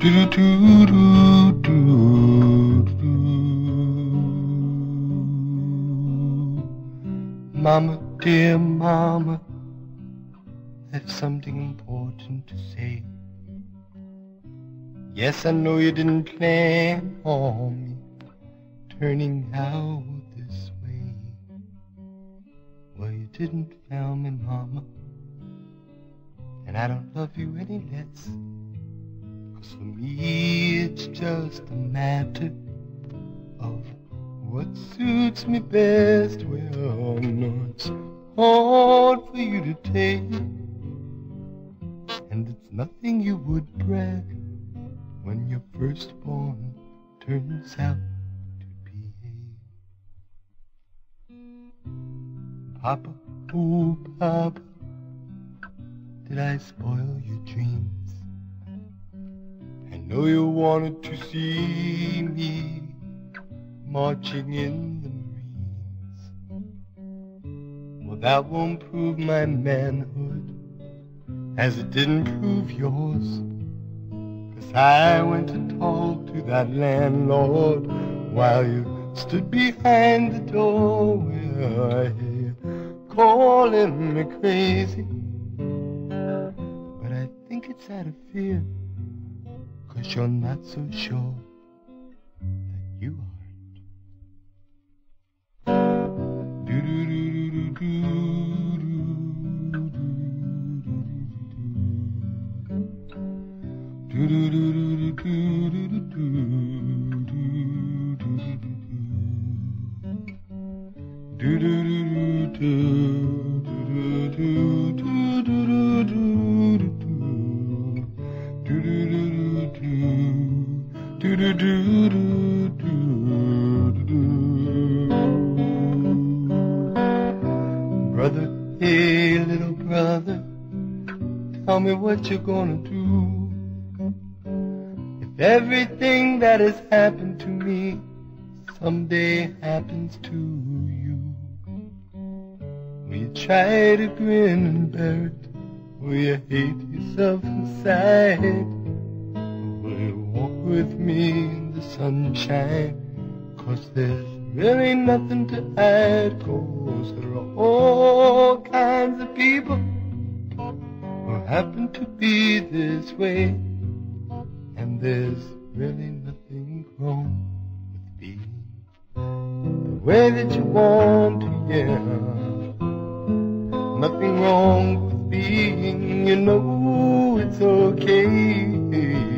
Do do do do do. Mama, dear Mama, I've something important to say. Yes, I know you didn't plan on me turning out this way. Well, you didn't fail me, Mama, and I don't love you any less. Cause for me, it's just a matter of what suits me best. Well, no, it's hard for you to take, and it's nothing you would brag when your firstborn turns out to be. Papa, oh Papa, did I spoil your dreams? Know you wanted to see me marching in the Marines. Well, that won't prove my manhood, as it didn't prove yours. Cause I went to talk to that landlord while you stood behind the door. Calling me crazy, but I think it's out of fear. Cause you're not so sure that you aren't. Do do do do do do do do do do do do do do do do do do do do do do Brother, hey little brother, tell me what you're gonna do. If everything that has happened to me someday happens to you, will you try to grin and bear it? Will you hate yourself inside? With me in the sunshine? Cause there's really nothing to hide. Cause there are all kinds of people who happen to be this way. And there's really nothing wrong with being the way that you want to, yeah. Nothing wrong with being, you know it's okay.